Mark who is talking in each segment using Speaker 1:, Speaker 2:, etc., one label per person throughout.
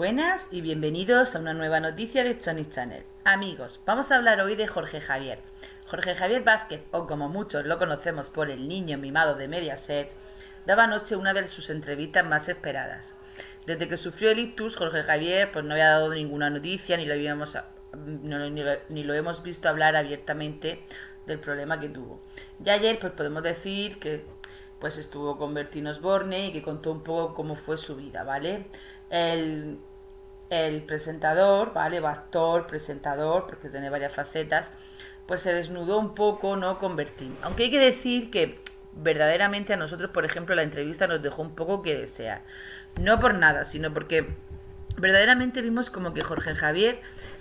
Speaker 1: Buenas y bienvenidos a una nueva noticia de Sony Channel. Amigos, vamos a hablar hoy de Jorge Javier. Jorge Javier Vázquez, o como muchos lo conocemos por el niño mimado de Mediaset, daba anoche una de sus entrevistas más esperadas. Desde que sufrió el ictus, Jorge Javier pues no había dado ninguna noticia ni lo, habíamos, ni lo hemos visto hablar abiertamente del problema que tuvo. Y ayer pues podemos decir que pues estuvo con Bertino Osborne y que contó un poco cómo fue su vida, ¿vale? El, el presentador, ¿vale? Actor, presentador, porque tiene varias facetas, pues se desnudó un poco, ¿no? Con. Aunque hay que decir que verdaderamente a nosotros, por ejemplo, la entrevista nos dejó un poco que desear. No por nada, sino porque verdaderamente vimos como que Jorge Javier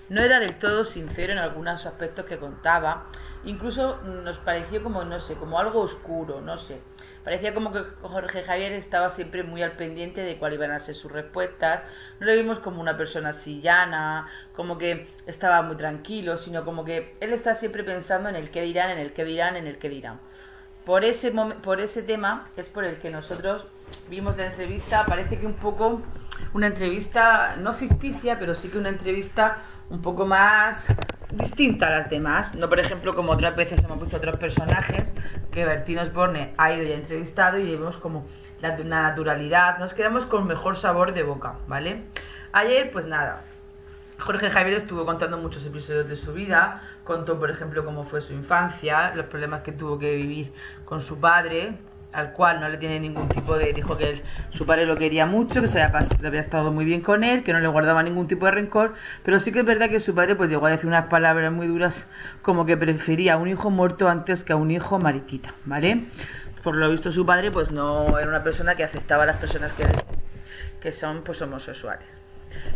Speaker 1: no era del todo sincero en algunos aspectos que contaba. Incluso nos pareció como, no sé, como algo oscuro, no sé. Parecía como que Jorge Javier estaba siempre muy al pendiente de cuáles iban a ser sus respuestas. No lo vimos como una persona sillana, como que estaba muy tranquilo, sino como que él está siempre pensando en el que dirán, en el que dirán, en el que dirán. Por ese, por ese tema es por el que nosotros vimos la entrevista, parece que un poco una entrevista no ficticia, pero sí que una entrevista un poco más distinta a las demás. No, por ejemplo, como otras veces hemos visto otros personajes que Bertino Osborne ha ido y ha entrevistado y vemos como la, naturalidad. Nos quedamos con mejor sabor de boca, ¿vale? Ayer, pues nada. Jorge Javier estuvo contando muchos episodios de su vida, contó por ejemplo cómo fue su infancia, los problemas que tuvo que vivir con su padre, al cual no le tiene ningún tipo de... Dijo que su padre lo quería mucho, que se había, había, estado muy bien con él, que no le guardaba ningún tipo de rencor, pero sí que es verdad que su padre pues llegó a decir unas palabras muy duras como que prefería a un hijo muerto antes que a un hijo mariquita, ¿vale? Por lo visto su padre pues no era una persona que aceptaba a las personas que, que son pues homosexuales.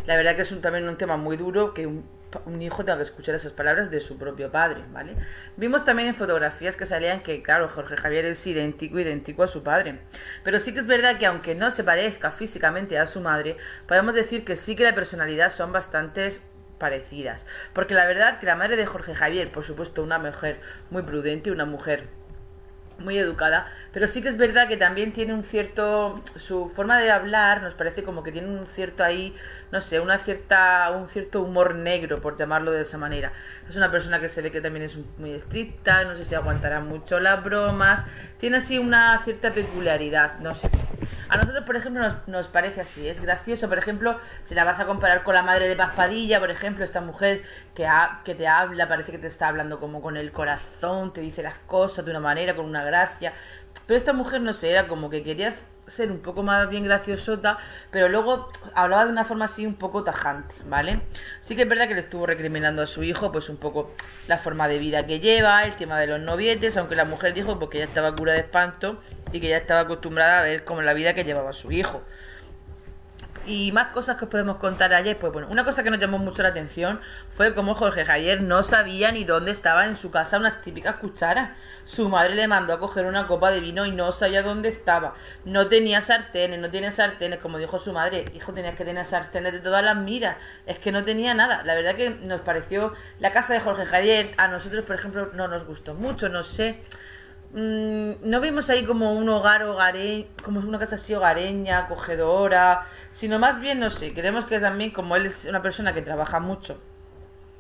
Speaker 1: La verdad que es un, también un tema muy duro que un un hijo tenga que escuchar esas palabras de su propio padre, ¿vale? Vimos también en fotografías que salían que, claro, Jorge Javier es idéntico, idéntico a su padre. Pero sí que es verdad que aunque no se parezca físicamente a su madre, podemos decir que sí que la personalidad son bastantes parecidas. Porque la verdad que la madre de Jorge Javier, por supuesto, una mujer muy prudente, una mujer muy educada, pero sí que es verdad que también tiene un cierto, su forma de hablar nos parece como que tiene un cierto ahí, no sé, una cierta, un cierto humor negro, por llamarlo de esa manera. Es una persona que se ve que también es muy estricta, no sé si aguantará mucho las bromas, tiene así una cierta peculiaridad, no sé. A nosotros, por ejemplo, nos, parece así, es gracioso, por ejemplo, si la vas a comparar con la madre de Paz Padilla, por ejemplo, esta mujer que, que te habla, parece que te está hablando como con el corazón, te dice las cosas de una manera, con una gracia, pero esta mujer, no sé, era como que quería ser un poco más bien graciosota, pero luego hablaba de una forma así un poco tajante, ¿vale? Sí que es verdad que le estuvo recriminando a su hijo, pues un poco la forma de vida que lleva, el tema de los novietes, aunque la mujer dijo porque ya estaba cura de espanto y que ya estaba acostumbrada a ver como la vida que llevaba su hijo y más cosas que os podemos contar ayer. Pues bueno, una cosa que nos llamó mucho la atención fue cómo Jorge Javier no sabía ni dónde estaban en su casa unas típicas cucharas. Su madre le mandó a coger una copa de vino y no sabía dónde estaba. No tenía sartenes, no tiene sartenes, como dijo su madre. Hijo, tenías que tener sartenes de todas las miras. Es que no tenía nada. La verdad que nos pareció la casa de Jorge Javier. A nosotros, por ejemplo, no nos gustó mucho, no sé. Mm, no vimos ahí como un hogar hogareño, como una casa así hogareña, acogedora, sino más bien, no sé, queremos que también, como él es una persona que trabaja mucho,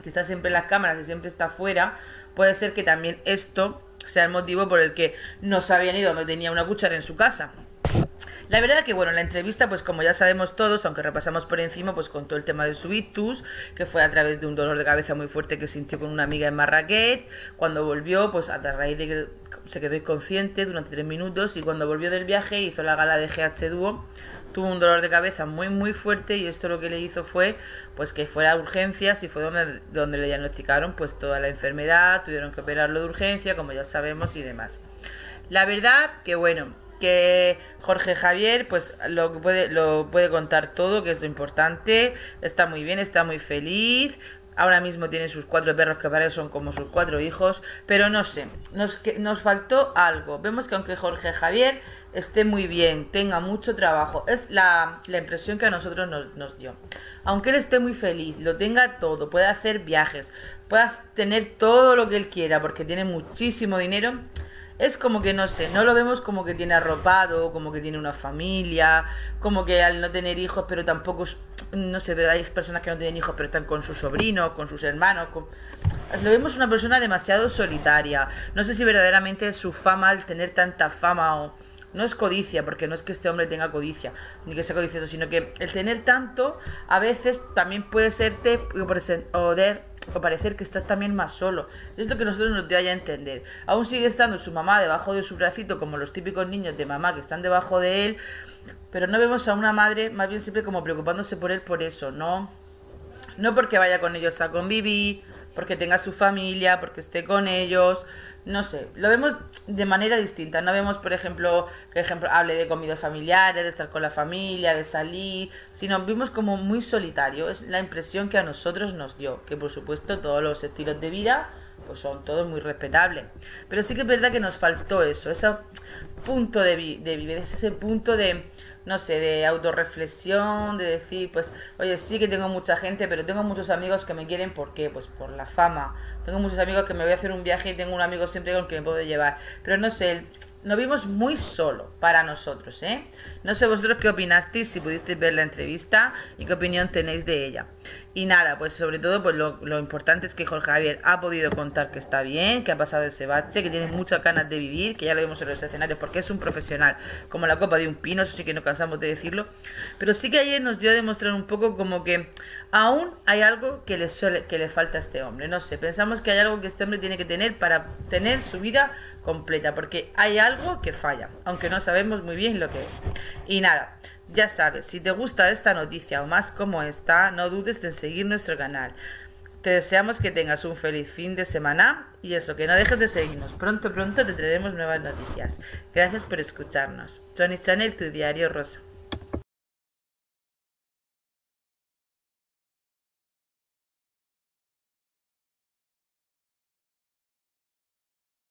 Speaker 1: que está siempre en las cámaras y siempre está afuera, puede ser que también esto sea el motivo por el que no sabía ni dónde tenía una cuchara en su casa. La verdad que, bueno, la entrevista, pues como ya sabemos todos, aunque repasamos por encima, pues contó el tema de su ictus, que fue a través de un dolor de cabeza muy fuerte que sintió con una amiga en Marrakech. Cuando volvió, pues a raíz de que se quedó inconsciente durante tres minutos y cuando volvió del viaje hizo la gala de GH Duo tuvo un dolor de cabeza muy muy fuerte y esto lo que le hizo fue pues que fuera a urgencias y fue donde, donde le diagnosticaron pues toda la enfermedad, tuvieron que operarlo de urgencia como ya sabemos y demás. La verdad que bueno, que Jorge Javier pues lo puede lo puede contar todo, que es lo importante, está muy bien, está muy feliz, Ahora mismo tiene sus cuatro perros que para son como sus cuatro hijos, pero no sé, nos, nos faltó algo. Vemos que aunque Jorge Javier esté muy bien, tenga mucho trabajo, es la, la impresión que a nosotros nos, nos, dio. Aunque él esté muy feliz, lo tenga todo, pueda hacer viajes, pueda tener todo lo que él quiera porque tiene muchísimo dinero, es como que no sé, no lo vemos como que tiene arropado, como que tiene una familia, como que al no tener hijos, pero tampoco no sé, hay personas que no tienen hijos pero están con su sobrino, con sus hermanos, lo vemos una persona demasiado solitaria. No sé si verdaderamente su fama, al tener tanta fama o no es codicia, porque no es que este hombre tenga codicia, ni que sea codicioso, sino que el tener tanto a veces también puede serte o, o parecer que estás también más solo. Es lo que nosotros nos da a entender. Aún sigue estando su mamá debajo de su bracito, como los típicos niños de mamá que están debajo de él, pero no vemos a una madre más bien siempre como preocupándose por él por eso, ¿no? No porque vaya con ellos a convivir, porque tenga su familia, porque esté con ellos, no sé, lo vemos de manera distinta. No vemos, por ejemplo, que ejemplo hable de comidas familiares, de estar con la familia, de salir, sino vimos como muy solitario. Es la impresión que a nosotros nos dio, que por supuesto todos los estilos de vida pues son todos muy respetables. Pero sí que es verdad que nos faltó eso, ese punto de, de vivir, ese punto de no sé, de autorreflexión, de decir, pues, oye, sí que tengo mucha gente, pero tengo muchos amigos que me quieren, ¿por qué? Pues por la fama. Tengo muchos amigos que me voy a hacer un viaje y tengo un amigo siempre con que me puedo llevar. Pero no sé, nos vimos muy solo para nosotros, ¿eh? No sé vosotros qué opinasteis, si pudisteis ver la entrevista y qué opinión tenéis de ella. Y nada, pues sobre todo pues lo, importante es que Jorge Javier ha podido contar que está bien, que ha pasado ese bache, que tiene muchas ganas de vivir, que ya lo vimos en los escenarios porque es un profesional, como la copa de un pino, eso sí que no cansamos de decirlo. Pero sí que ayer nos dio a demostrar un poco como que aún hay algo que le, suele, que le falta a este hombre. No sé, pensamos que hay algo que este hombre tiene que tener para tener su vida completa, porque hay algo que falla, aunque no sabemos muy bien lo que es. Y nada, ya sabes, si te gusta esta noticia o más como esta, no dudes en seguir nuestro canal. Te deseamos que tengas un feliz fin de semana y eso, que no dejes de seguirnos. Pronto, pronto te traeremos nuevas noticias. Gracias por escucharnos. Sony Channel, tu diario rosa.